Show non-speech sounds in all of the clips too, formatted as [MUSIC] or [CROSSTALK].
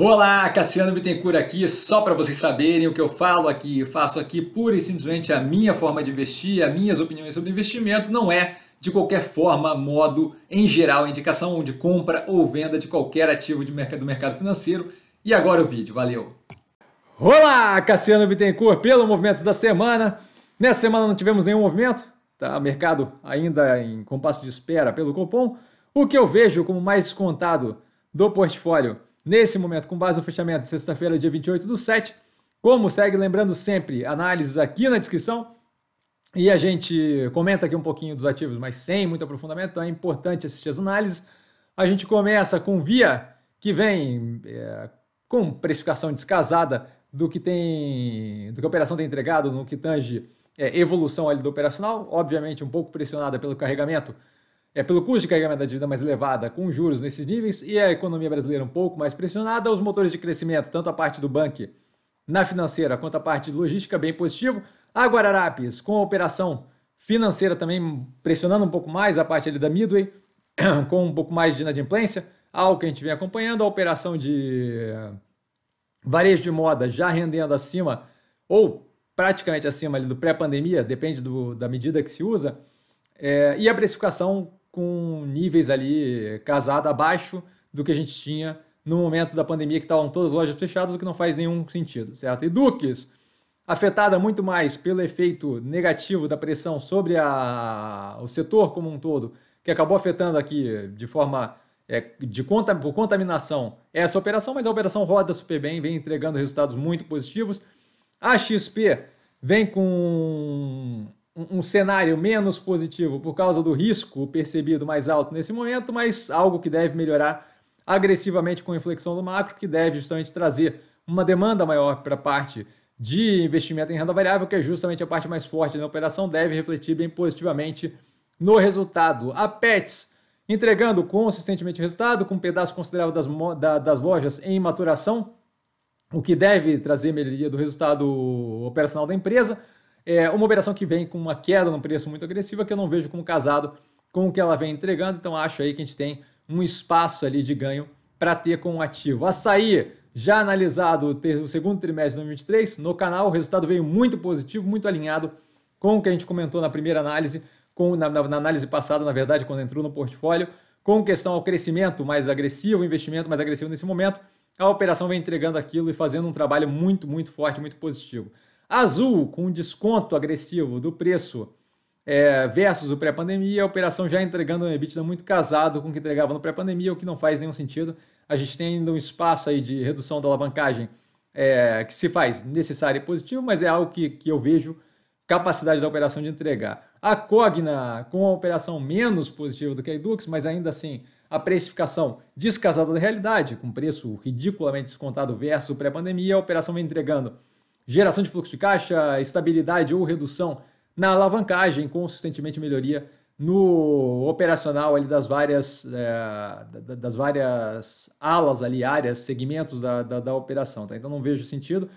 Olá, Cassiano Bittencourt aqui, só para vocês saberem o que eu falo aqui, faço aqui pura e simplesmente a minha forma de investir, as minhas opiniões sobre investimento, não é de qualquer forma, modo, em geral, indicação de compra ou venda de qualquer ativo de mercado, do mercado financeiro. E agora o vídeo, valeu! Olá, Cassiano Bittencourt, pelo movimento da semana. Nessa semana não tivemos nenhum movimento, tá? Mercado ainda em compasso de espera pelo Copom. O que eu vejo como mais contado do portfólio nesse momento, com base no fechamento de sexta-feira, dia 28 do 7. Como segue, lembrando sempre, análises aqui na descrição. E a gente comenta aqui um pouquinho dos ativos, mas sem muito aprofundamento, então é importante assistir as análises. A gente começa com Via, que vem é, com precificação descasada do que tem, do que a operação tem entregado no que tange é, evolução ali do operacional, obviamente um pouco pressionada pelo carregamento é, pelo custo de carregamento da dívida mais elevada, com juros nesses níveis, e a economia brasileira um pouco mais pressionada, os motores de crescimento, tanto a parte do banco na financeira quanto a parte de logística, bem positivo. A Guararapes, com a operação financeira também pressionando um pouco mais a parte ali da Midway, [CLEARS THROAT] com um pouco mais de inadimplência, algo que a gente vem acompanhando, a operação de varejo de moda já rendendo acima, ou praticamente acima ali do pré-pandemia, depende do, da medida que se usa, é, e a precificação níveis ali casado abaixo do que a gente tinha no momento da pandemia, que estavam todas as lojas fechadas, o que não faz nenhum sentido, certo? E Duques, afetada muito mais pelo efeito negativo da pressão sobre a, o setor como um todo, que acabou afetando aqui de forma é, de conta, por contaminação essa operação, mas a operação roda super bem, vem entregando resultados muito positivos. A XP vem com um, cenário menos positivo por causa do risco percebido mais alto nesse momento, mas algo que deve melhorar agressivamente com a inflexão do macro, que deve justamente trazer uma demanda maior para a parte de investimento em renda variável, que é justamente a parte mais forte da operação, deve refletir bem positivamente no resultado. A Pets entregando consistentemente resultado, com um pedaço considerável das, das lojas em maturação, o que deve trazer melhoria do resultado operacional da empresa. É uma operação que vem com uma queda no preço muito agressiva que eu não vejo como casado com o que ela vem entregando, então acho aí que a gente tem um espaço ali de ganho para ter com o ativo. Açaí, já analisado o segundo trimestre de 2023, no canal o resultado veio muito positivo, muito alinhado com o que a gente comentou na primeira análise, com, na, na, na análise passada, na verdade, quando entrou no portfólio, com questão ao crescimento mais agressivo, investimento mais agressivo nesse momento, a operação vem entregando aquilo e fazendo um trabalho muito, muito forte, muito positivo. Azul, com desconto agressivo do preço é, versus o pré-pandemia, a operação já entregando um EBITDA muito casado com o que entregava no pré-pandemia, o que não faz nenhum sentido. A gente tem ainda um espaço aí de redução da alavancagem é, que se faz necessário e positivo, mas é algo que, que eu vejo capacidade da operação de entregar. A Cogna, com a operação menos positiva do que a Edux, mas ainda assim a precificação descasada da realidade, com preço ridiculamente descontado versus o pré-pandemia, a operação vem entregando geração de fluxo de caixa, estabilidade ou redução na alavancagem, consistentemente melhoria no operacional ali das várias, é, das várias alas ali, áreas, segmentos da, da, da operação. Tá? Então não vejo sentido.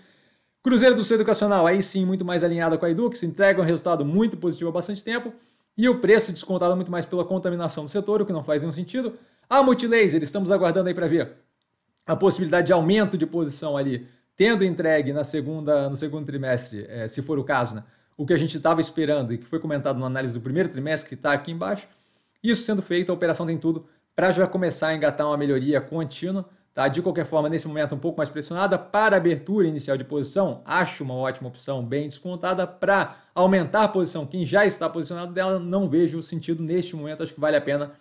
Cruzeiro do Sul Educacional, aí sim, muito mais alinhado com a Edux, entrega um resultado muito positivo há bastante tempo. E o preço descontado muito mais pela contaminação do setor, o que não faz nenhum sentido. A Multilaser, estamos aguardando aí para ver a possibilidade de aumento de posição ali tendo entregue na segunda, no segundo trimestre, é, se for o caso, né, o que a gente estava esperando e que foi comentado na análise do primeiro trimestre, que está aqui embaixo, isso sendo feito, a operação tem tudo para já começar a engatar uma melhoria contínua. Tá? De qualquer forma, nesse momento, um pouco mais pressionada. Para abertura inicial de posição, acho uma ótima opção, bem descontada. Para aumentar a posição, quem já está posicionado dela, não vejo sentido neste momento. Acho que vale a pena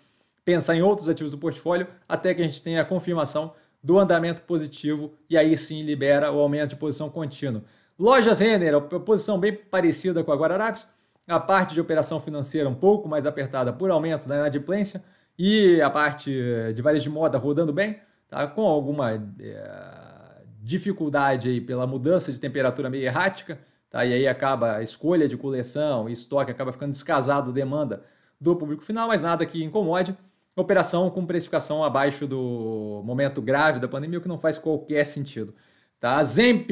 pensar em outros ativos do portfólio até que a gente tenha a confirmação do andamento positivo e aí sim libera o aumento de posição contínuo. Lojas Renner, posição bem parecida com a Guararapes, a parte de operação financeira um pouco mais apertada por aumento da inadimplência e a parte de varejo de moda rodando bem, tá? com alguma é, dificuldade aí pela mudança de temperatura meio errática, tá? e aí acaba a escolha de coleção e estoque acaba ficando descasado demanda do público final, mas nada que incomode operação com precificação abaixo do momento grave da pandemia, o que não faz qualquer sentido. Tá? A Zemp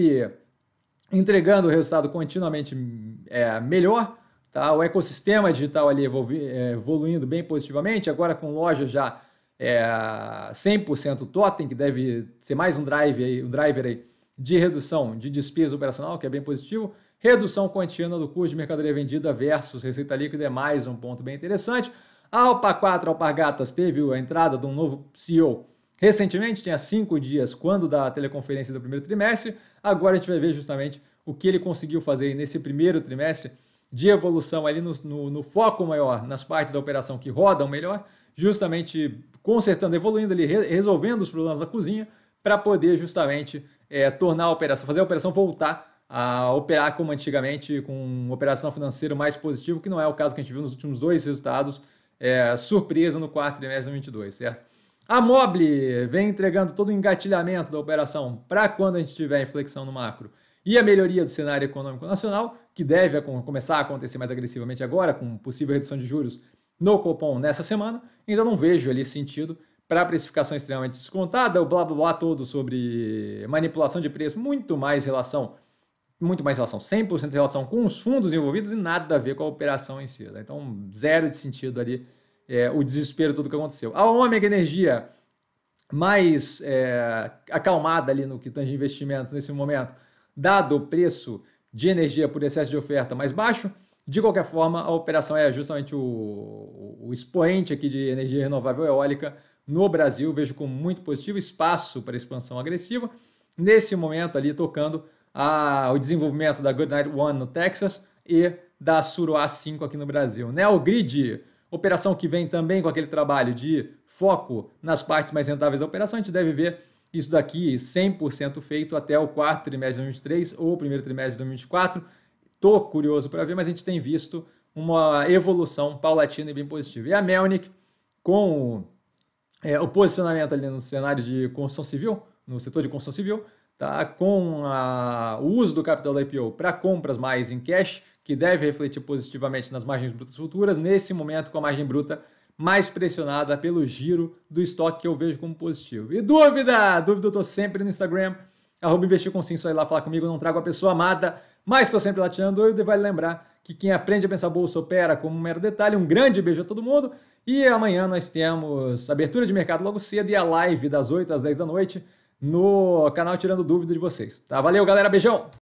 entregando o resultado continuamente é, melhor, tá? o ecossistema digital ali é, evoluindo bem positivamente, agora com lojas já é, 100% totem, que deve ser mais um driver aí, um driver aí de redução de despesa operacional, que é bem positivo. Redução contínua do custo de mercadoria vendida versus receita líquida é mais um ponto bem interessante. A Alpa 4 Alpargatas teve a entrada de um novo CEO recentemente, tinha cinco dias quando da teleconferência do primeiro trimestre. Agora a gente vai ver justamente o que ele conseguiu fazer nesse primeiro trimestre de evolução ali no, no, no foco maior, nas partes da operação que rodam melhor, justamente consertando, evoluindo ali, resolvendo os problemas da cozinha, para poder justamente é, tornar a operação, fazer a operação voltar a operar como antigamente, com operação financeira mais positiva, que não é o caso que a gente viu nos últimos dois resultados, é, surpresa no quarto trimestre de 2022, certo? A Mobile vem entregando todo o engatilhamento da operação para quando a gente tiver inflexão no macro e a melhoria do cenário econômico nacional, que deve começar a acontecer mais agressivamente agora, com possível redução de juros no Copom nessa semana, então não vejo ali sentido para a precificação extremamente descontada, o blá blá blá todo sobre manipulação de preço, muito mais relação, muito mais relação, 100% relação com os fundos envolvidos e nada a ver com a operação em si. Né? Então, zero de sentido ali é, o desespero todo que aconteceu. A Ômega Energia mais é, acalmada ali no que tange investimento nesse momento, dado o preço de energia por excesso de oferta mais baixo. De qualquer forma, a operação é justamente o, o expoente aqui de energia renovável eólica no Brasil. Vejo com muito positivo espaço para expansão agressiva. Nesse momento ali tocando a, o desenvolvimento da Goodnight One no Texas e da Suroa 5 aqui no Brasil. Neogrid, operação que vem também com aquele trabalho de foco nas partes mais rentáveis da operação, a gente deve ver isso daqui 100% feito até o quarto trimestre de 2023 ou primeiro trimestre de 2024. Estou curioso para ver, mas a gente tem visto uma evolução paulatina e bem positiva. E a Melnick, com é, o posicionamento ali no cenário de construção civil, no setor de construção civil, tá? com o uso do capital da IPO para compras mais em cash, que deve refletir positivamente nas margens brutas futuras, nesse momento com a margem bruta mais pressionada pelo giro do estoque que eu vejo como positivo. E dúvida? Dúvida eu tô sempre no Instagram, arroba investir com sim, só ir lá falar comigo, não trago a pessoa amada, mas estou sempre lá tirando dúvida e vale lembrar que quem aprende a pensar bolsa opera como um mero detalhe. Um grande beijo a todo mundo e amanhã nós temos abertura de mercado logo cedo e a live das 8 às 10 da noite no canal Tirando Dúvida de vocês. Tá? Valeu, galera, beijão!